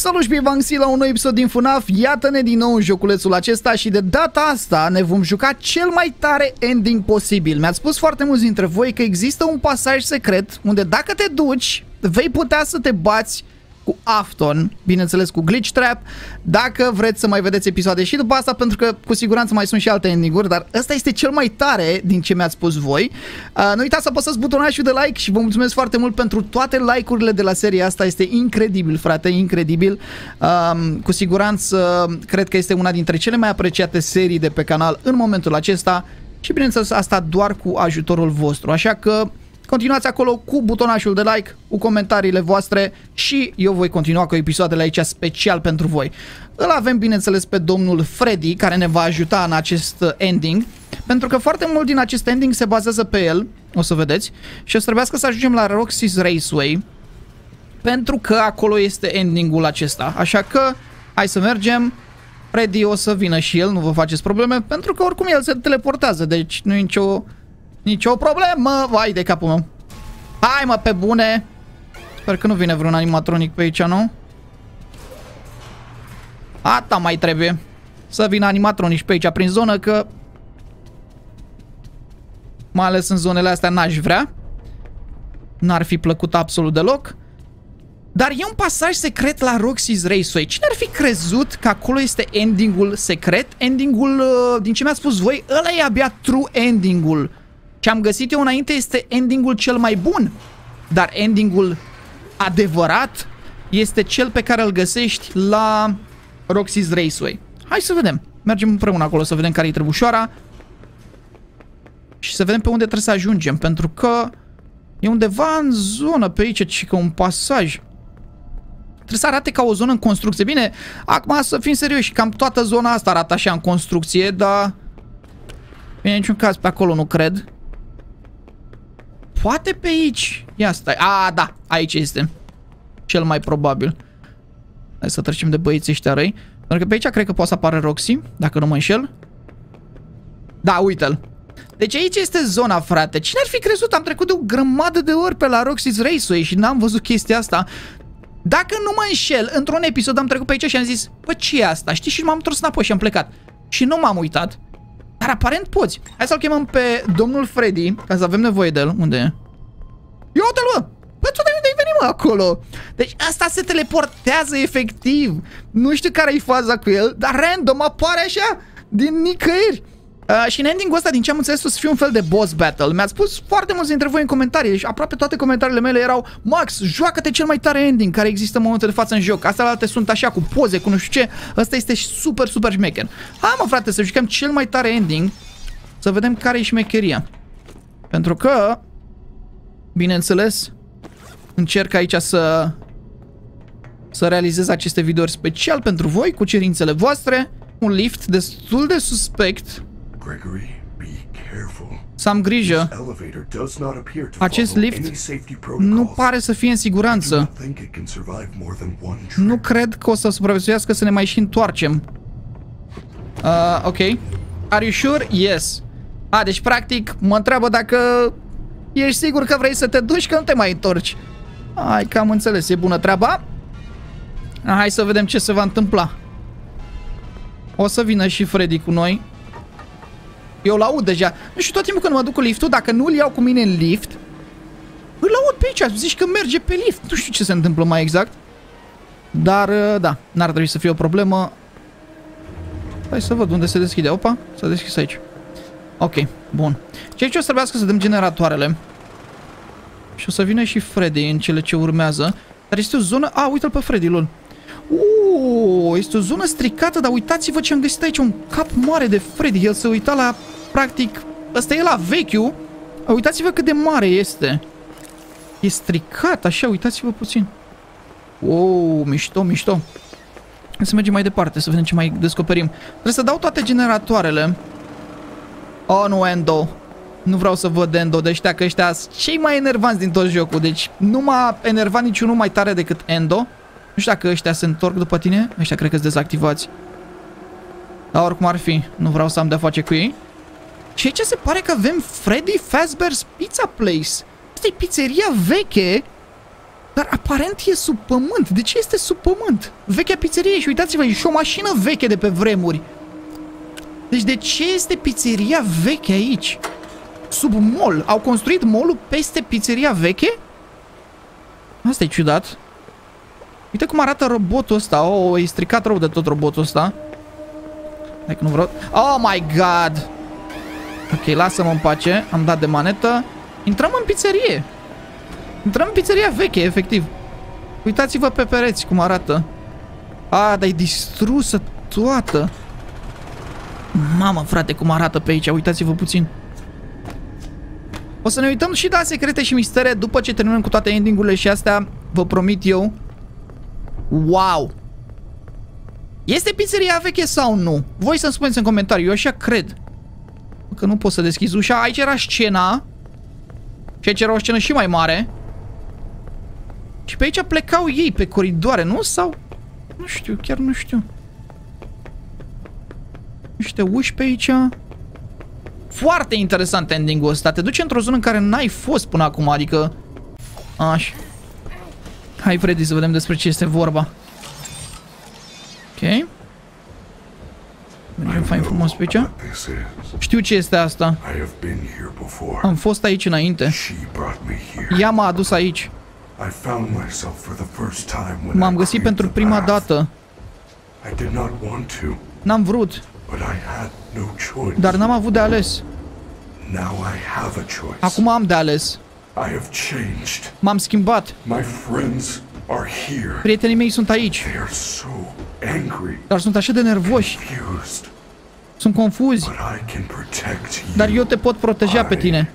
Salut și Banksy la un nou episod din FNAF, iată-ne din nou în joculețul acesta și de data asta ne vom juca cel mai tare ending posibil. Mi-ați spus foarte mulți dintre voi că există un pasaj secret unde dacă te duci, vei putea să te bați cu Afton, bineînțeles cu Glitch Trap, dacă vreți să mai vedeți episoade și după asta, pentru că cu siguranță mai sunt și alte ending-uri, dar ăsta este cel mai tare din ce mi-ați spus voi. Uh, nu uitați să apăsați butonajul de like și vă mulțumesc foarte mult pentru toate like-urile de la seria asta, este incredibil, frate, incredibil. Uh, cu siguranță cred că este una dintre cele mai apreciate serii de pe canal în momentul acesta și bineînțeles asta doar cu ajutorul vostru, așa că Continuați acolo cu butonașul de like, cu comentariile voastre și eu voi continua cu episoadele aici special pentru voi. Îl avem, bineînțeles, pe domnul Freddy, care ne va ajuta în acest ending, pentru că foarte mult din acest ending se bazează pe el, o să vedeți, și o să trebuiască să ajungem la Roxy's Raceway, pentru că acolo este endingul acesta. Așa că, hai să mergem, Freddy o să vină și el, nu vă faceți probleme, pentru că oricum el se teleportează, deci nu e nicio nicio problemă, vai de capul meu. Hai mă, pe bune. Sper că nu vine vreun animatronic pe aici, nu? Ata mai trebuie. Să vină animatronici pe aici prin zonă, că... Mai ales în zonele astea n-aș vrea. N-ar fi plăcut absolut deloc. Dar e un pasaj secret la Roxy's Raceway. Cine ar fi crezut că acolo este endingul secret? Endingul, uh, din ce mi-ați spus voi, ăla e abia true endingul. Ce am găsit eu înainte este endingul cel mai bun. Dar endingul adevărat este cel pe care îl găsești la Roxy's Raceway. Hai să vedem. Mergem împreună acolo să vedem care e trebușoara. Și să vedem pe unde trebuie să ajungem. Pentru că e undeva în zonă pe aici, ci că un pasaj. Trebuie să arate ca o zonă în construcție. Bine, acum să fim serioși, cam toată zona asta arată așa în construcție, dar... Bine, niciun caz pe acolo nu cred. Poate pe aici. Ia stai. A, da. Aici este. Cel mai probabil. Hai să trecem de băieții ăștia răi. Pentru că pe aici cred că poate să apară Roxy, dacă nu mă înșel. Da, uite-l. Deci aici este zona, frate. Cine ar fi crezut? Am trecut de o grămadă de ori pe la Roxy's Raceway și n-am văzut chestia asta. Dacă nu mă înșel, într-un episod am trecut pe aici și am zis, bă, ce e asta? Știi? Și m-am întors înapoi și am plecat. Și nu m-am uitat. Dar aparent poți. Hai să-l chemăm pe domnul Freddy, ca să avem nevoie de el. Unde e? Ia uite-l, mă! Bă, tu de unde ai venit, mă, acolo? Deci asta se teleportează efectiv. Nu știu care e faza cu el, dar random apare așa, din nicăieri. Uh, și în ending ăsta, din ce am înțeles, o să fie un fel de boss battle. Mi-ați spus foarte mulți dintre voi în comentarii și aproape toate comentariile mele erau Max, joacă-te cel mai tare ending care există în momentul de față în joc. Astea alte sunt așa, cu poze, cu nu știu ce. Ăsta este super, super șmecher. Hai mă, frate, să jucăm cel mai tare ending. Să vedem care e șmecheria. Pentru că, bineînțeles, încerc aici să să realizez aceste videouri special pentru voi, cu cerințele voastre. Un lift destul de suspect Gregory, be careful. Să am grijă. Acest lift nu pare să fie în siguranță. Nu cred că o să supraviețuiască să ne mai și întoarcem. Uh, ok. Are you sure? Yes. A, deci practic mă întreabă dacă ești sigur că vrei să te duci, că nu te mai întorci. Hai că am înțeles, e bună treaba. Hai să vedem ce se va întâmpla. O să vină și Freddy cu noi. Eu l aud deja. Nu știu tot timpul când mă duc cu liftul, dacă nu-l iau cu mine în lift, îl aud pe aici. Zici că merge pe lift. Nu știu ce se întâmplă mai exact. Dar, uh, da, n-ar trebui să fie o problemă. Hai să văd unde se deschide. Opa, s-a deschis aici. Ok, bun. Ce aici o să trebuiască să dăm generatoarele. Și o să vină și Freddy în cele ce urmează. Dar este o zonă... A, uite-l pe Freddy, lol. Uuu, este o zonă stricată, dar uitați-vă ce am găsit aici, un cap mare de Freddy. El se uita la, practic, ăsta e la vechiul. Uitați-vă cât de mare este. E stricat, așa, uitați-vă puțin. Wow, mișto, mișto. Să mergem mai departe, să vedem ce mai descoperim. Trebuie să dau toate generatoarele. Oh, nu, Endo. Nu vreau să văd Endo de ăștia, că ăștia cei mai enervanți din tot jocul. Deci nu m-a enervat niciunul mai tare decât Endo. Nu știu dacă ăștia se întorc după tine. Ăștia cred că sunt dezactivați. Dar oricum ar fi. Nu vreau să am de-a face cu ei. Și aici se pare că avem Freddy Fazbear's Pizza Place. Asta e pizzeria veche. Dar aparent e sub pământ. De ce este sub pământ? Vechea pizzerie și uitați-vă, e și o mașină veche de pe vremuri. Deci de ce este pizzeria veche aici? Sub mall. Au construit mallul peste pizzeria veche? Asta e ciudat. Uite cum arată robotul ăsta. Oh, e stricat rău de tot robotul ăsta. Hai că nu vreau... Oh my god! Ok, lasă-mă în pace. Am dat de manetă. Intrăm în pizzerie. Intrăm în pizzeria veche, efectiv. Uitați-vă pe pereți cum arată. A, dar e distrusă toată. Mamă, frate, cum arată pe aici. Uitați-vă puțin. O să ne uităm și la secrete și mistere după ce terminăm cu toate endingurile și astea. Vă promit eu. Wow! Este pizzeria veche sau nu? Voi să-mi spuneți în comentarii, eu așa cred. Că nu pot să deschizi ușa. Aici era scena. Și aici era o scenă și mai mare. Și pe aici plecau ei pe coridoare, nu? Sau... Nu știu, chiar nu știu. Niște uși pe aici. Foarte interesant ending-ul ăsta. Te duce într-o zonă în care n-ai fost până acum, adică... Așa. Hai, Freddy, să vedem despre ce este vorba. Ok. Mergem fain frumos pe aici. Știu ce este asta. Am fost aici înainte. Ea m-a adus aici. M-am găsit pentru prima dată. N-am vrut. Dar n-am avut de ales. Acum am de ales. M-am schimbat. Prietenii mei sunt aici. Dar sunt așa de nervoși. Sunt confuzi. Dar eu te pot proteja pe tine.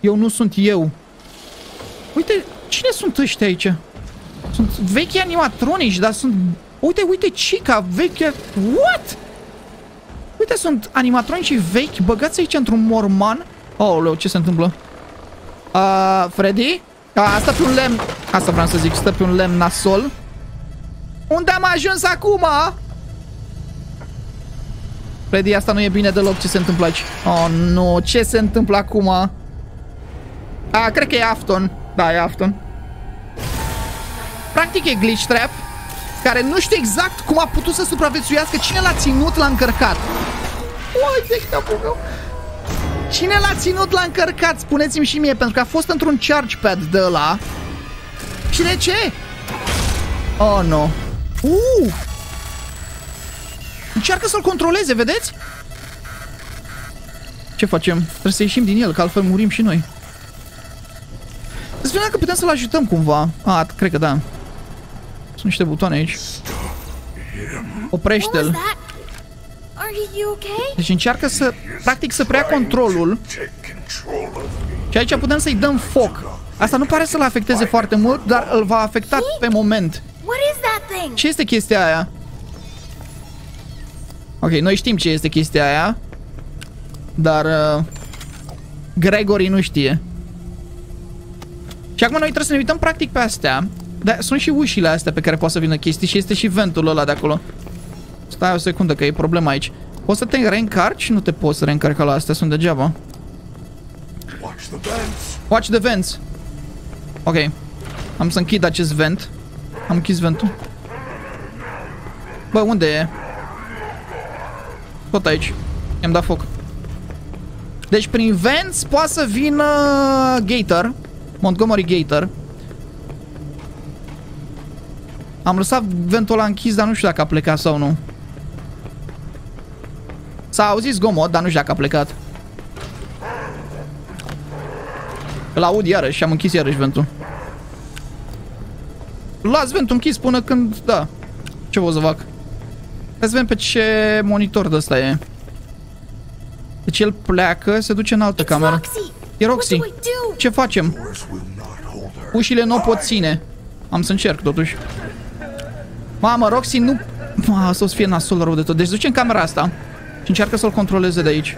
Eu nu sunt eu. Uite, cine sunt ăștia aici? Sunt vechi animatronici, dar sunt... Uite, uite, Chica, veche... What? Uite, sunt animatronici vechi băgați aici într-un morman. Oh, ce se întâmplă? Uh, Freddy? A, stă pe un lemn. Asta vreau să zic, stă pe un lemn nasol. Unde am ajuns acum? Freddy, asta nu e bine deloc ce se întâmplă aici. Oh, nu, ce se întâmplă acum? A, cred că e Afton. Da, e Afton. Practic e glitch trap, care nu știu exact cum a putut să supraviețuiască. Cine l-a ținut, l-a încărcat. Uite, capul meu. Cine l-a ținut, l-a încărcat? Spuneți-mi și mie, pentru că a fost într-un charge pad de ăla. Și de ce? Oh, nu. No. Uh! Încearcă să-l controleze, vedeți? Ce facem? Trebuie să ieșim din el, că altfel murim și noi. Îți că putem să-l ajutăm cumva. Ah, cred că da. Sunt niște butoane aici. Oprește-l. Deci încearcă să, practic, să preia controlul. Și aici putem să-i dăm foc. Asta nu pare să-l afecteze foarte mult, dar îl va afecta pe moment. Ce este chestia aia? Ok, noi știm ce este chestia aia. Dar... Uh, Gregory nu știe. Și acum noi trebuie să ne uităm practic pe astea. Dar sunt și ușile astea pe care poate să vină chestii și este și ventul ăla de acolo. Stai o secundă că e problema aici. Poți să te reîncarci? Nu te poți reîncarca la astea, sunt degeaba. Watch the vents. Watch the vents. Ok. Am să închid acest vent. Am închis ventul. Bă, unde e? Tot aici. I-am dat foc. Deci prin vents poate să vină Gator. Montgomery Gator. Am lăsat ventul ăla închis, dar nu știu dacă a plecat sau nu. S-a auzit zgomot, dar nu știu dacă a plecat. Îl aud iarăși și am închis iarăși ventul. Las ventul închis până când... Da. Ce vă să fac? Hai să vedem pe ce monitor de ăsta e. Deci el pleacă, se duce în altă cameră. E Roxy. Ce facem? Ușile nu o pot ține. Am să încerc totuși. Mamă, Roxy nu... Mamă, să o să fie nasol rău de tot. Deci duce în camera asta. Și încearcă să-l controleze de aici.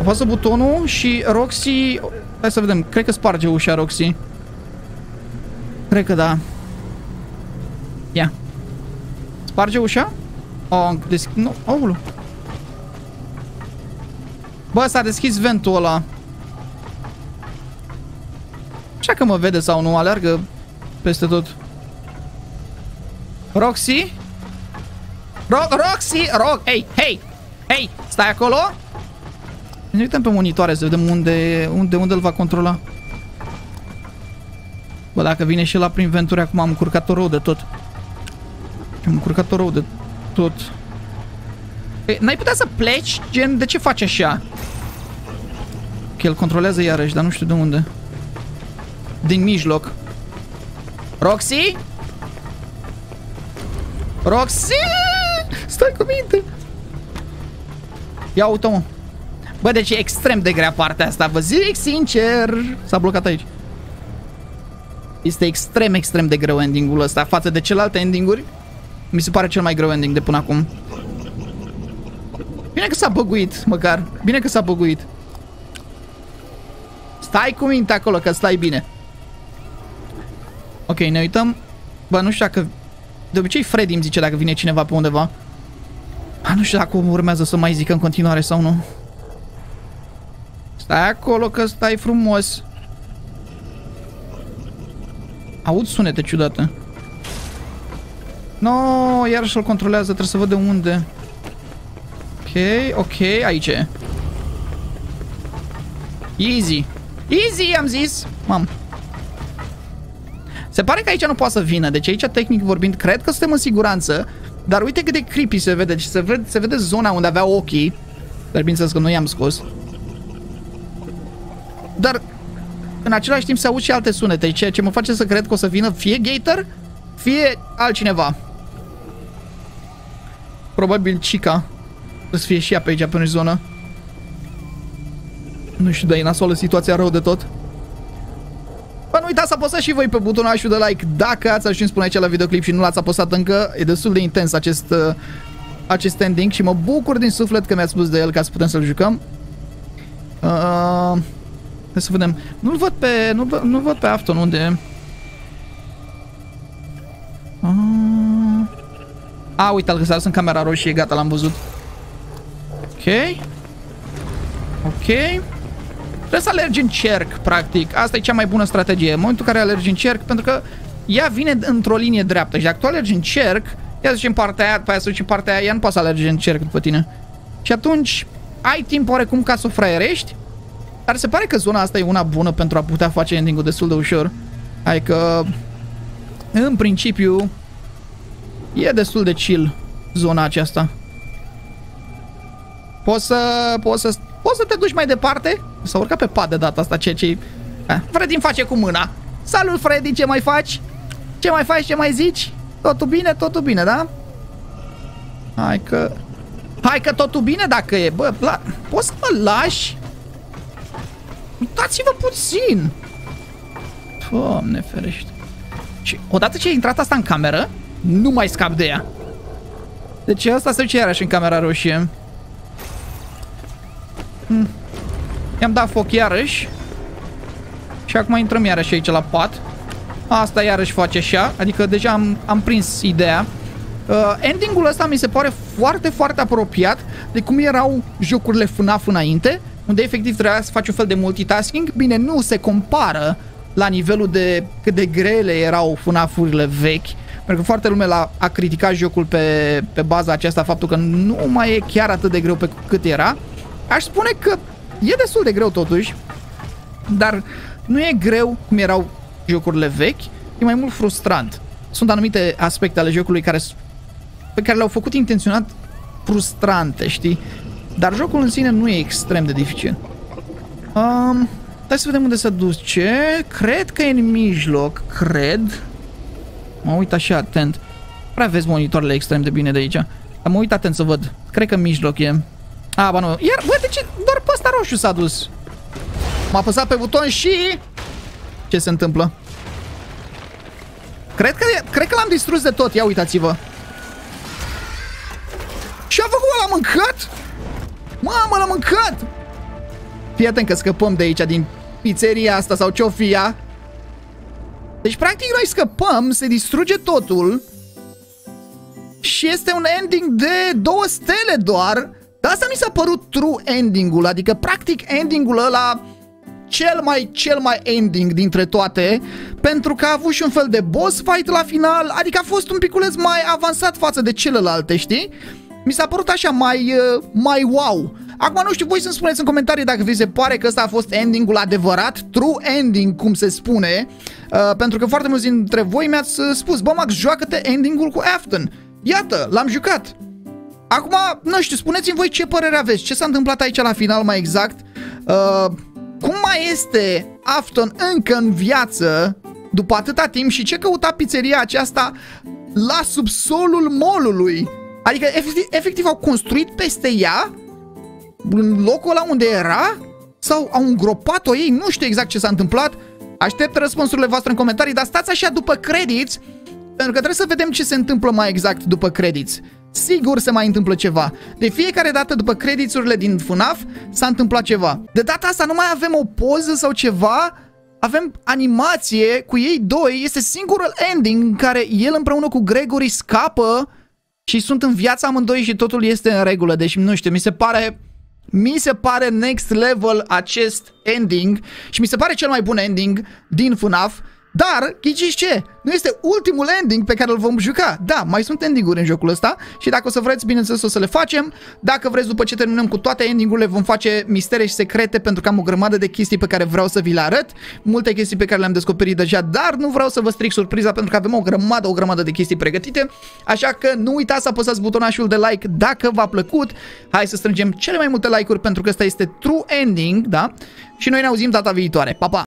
Apasă butonul și Roxy... Hai să vedem. Cred că sparge ușa Roxy. Cred că da. Ia. Sparge ușa? Oh, deschid... Nu, aulu. Bă, s-a deschis ventul ăla. dacă mă vede sau nu, alergă peste tot. Roxy? Ro Roxy! Ro Hei, hei! Hei! Stai acolo! Ne uităm pe monitoare să vedem unde, unde, unde îl va controla. Bă, dacă vine și la prin venturi, acum am încurcat-o rău de tot. Am încurcat-o rău de tot. N-ai putea să pleci? Gen, de ce faci așa? Că el controlează iarăși, dar nu știu de unde. Din mijloc. Roxy? Roxy! Stai cu minte! Ia uite-mă. Bă, deci e extrem de grea partea asta, vă zic sincer. S-a blocat aici. Este extrem, extrem de greu endingul ăsta față de celelalte endinguri. Mi se pare cel mai greu ending de până acum. Bine că s-a băguit, măcar. Bine că s-a băguit. Stai cu minte acolo, că stai bine. Ok, ne uităm. Bă, nu știu dacă... De obicei Freddy îmi zice dacă vine cineva pe undeva. A, nu știu dacă urmează să mai zică în continuare sau nu. Stai acolo că stai frumos. Aud sunete ciudate. No, iarăși îl controlează, trebuie să văd de unde. Ok, ok, aici e. Easy. Easy, am zis. Mam. Se pare că aici nu poate să vină, deci aici, tehnic vorbind, cred că suntem în siguranță. Dar uite cât de creepy se vede. Deci se vede, se vede zona unde avea ochii. Dar bineînțeles că nu i-am scos. Dar în același timp se aud și alte sunete, ceea ce mă face să cred că o să vină fie Gator, fie altcineva. Probabil Chica. O să fie și ea pe aici, pe în zonă. Nu știu, dar e nasoală situația rău de tot. Bă, nu uitați să apăsați și voi pe butonul de like dacă ați ajuns până aici la videoclip și nu l-ați apăsat încă. E destul de intens acest, uh, acest ending și mă bucur din suflet că mi-ați spus de el ca să putem să-l jucăm. Uh, Hai să vedem. Nu-l văd pe... Nu, nu văd pe Afton unde Uh... A, uite-l că s-a în camera roșie, gata, l-am văzut. Ok. Ok. Trebuie să alergi în cerc, practic. Asta e cea mai bună strategie. În momentul în care alergi în cerc, pentru că ea vine într-o linie dreaptă și dacă tu alergi în cerc, ea zice în partea aia, pe aia se duce în partea aia, ea nu poate să alergi în cerc după tine. Și atunci ai timp oarecum ca să o fraierești, dar se pare că zona asta e una bună pentru a putea face ending-ul destul de ușor. Adică, în principiu, e destul de chill zona aceasta. Poți să, poți să, poți să te duci mai departe? S-a urcat pe pad de data asta, ceea ce... Freddy îmi face cu mâna. Salut, Freddy, ce mai faci? Ce mai faci, ce mai zici? Totul bine, totul bine, da? Hai că... Hai că totul bine dacă e, bă, la... poți să mă lași? Uitați-vă puțin! Doamne ferește. Și odată ce a intrat asta în cameră, nu mai scap de ea. Deci asta se duce iarăși în camera roșie. Hmm. I-am dat foc iarăși. Și acum intrăm iarăși aici la pat. Asta iarăși face așa. Adică deja am, am prins ideea. Uh, endingul ăsta mi se pare foarte, foarte apropiat de cum erau jocurile FNAF înainte, unde efectiv trebuia să faci un fel de multitasking. Bine, nu se compară la nivelul de cât de grele erau FNAF-urile vechi, pentru că foarte lume a, a criticat jocul pe, pe baza aceasta, faptul că nu mai e chiar atât de greu pe cât era. Aș spune că e destul de greu totuși, dar nu e greu cum erau jocurile vechi, e mai mult frustrant. Sunt anumite aspecte ale jocului care, pe care le-au făcut intenționat frustrante, știi? Dar jocul în sine nu e extrem de dificil. Um, hai să vedem unde se duce. Cred că e în mijloc. Cred. Mă uit așa atent. Prea vezi monitoarele extrem de bine de aici. Dar mă uit atent să văd. Cred că în mijloc e. A, ba nu. Iar, bă, de ce? Doar pe ăsta roșu s-a dus. M-a apăsat pe buton și... Ce se întâmplă? Cred că, cred că l-am distrus de tot. Ia uitați-vă. Și a făcut la mâncat? Mamă, l-am mâncat! Fii atent că scăpăm de aici, din pizzeria asta sau ce-o fia. Deci, practic, noi scăpăm, se distruge totul. Și este un ending de două stele doar. Dar asta mi s-a părut true ending-ul, adică, practic, ending-ul ăla cel mai, cel mai ending dintre toate, pentru că a avut și un fel de boss fight la final, adică a fost un piculeț mai avansat față de celelalte, știi? Mi s-a părut așa mai, uh, mai wow. Acum nu știu, voi să-mi spuneți în comentarii dacă vi se pare că ăsta a fost endingul adevărat, true ending, cum se spune, uh, pentru că foarte mulți dintre voi mi-ați uh, spus, bă, Max, joacă-te endingul cu Afton. Iată, l-am jucat. Acum, nu știu, spuneți-mi voi ce părere aveți, ce s-a întâmplat aici la final mai exact, uh, cum mai este Afton încă în viață după atâta timp și ce căuta pizzeria aceasta la subsolul molului. Adică efectiv, efectiv au construit peste ea în locul ăla unde era? Sau au îngropat-o ei? Nu știu exact ce s-a întâmplat. Aștept răspunsurile voastre în comentarii, dar stați așa după credits, pentru că trebuie să vedem ce se întâmplă mai exact după credits. Sigur se mai întâmplă ceva. De fiecare dată după creditsurile din FNAF s-a întâmplat ceva. De data asta nu mai avem o poză sau ceva, avem animație cu ei doi, este singurul ending în care el împreună cu Gregory scapă și sunt în viața amândoi și totul este în regulă. Deci nu știu, mi se pare mi se pare next level acest ending și mi se pare cel mai bun ending din FNAF dar, ghiciți ce? Nu este ultimul ending pe care îl vom juca. Da, mai sunt endinguri în jocul ăsta și dacă o să vreți, bineînțeles, o să le facem. Dacă vreți, după ce terminăm cu toate endingurile, vom face mistere și secrete pentru că am o grămadă de chestii pe care vreau să vi le arăt. Multe chestii pe care le-am descoperit deja, dar nu vreau să vă stric surpriza pentru că avem o grămadă, o grămadă de chestii pregătite. Așa că nu uitați să apăsați butonașul de like dacă v-a plăcut. Hai să strângem cele mai multe like-uri pentru că ăsta este true ending, da? Și noi ne auzim data viitoare. Pa, pa!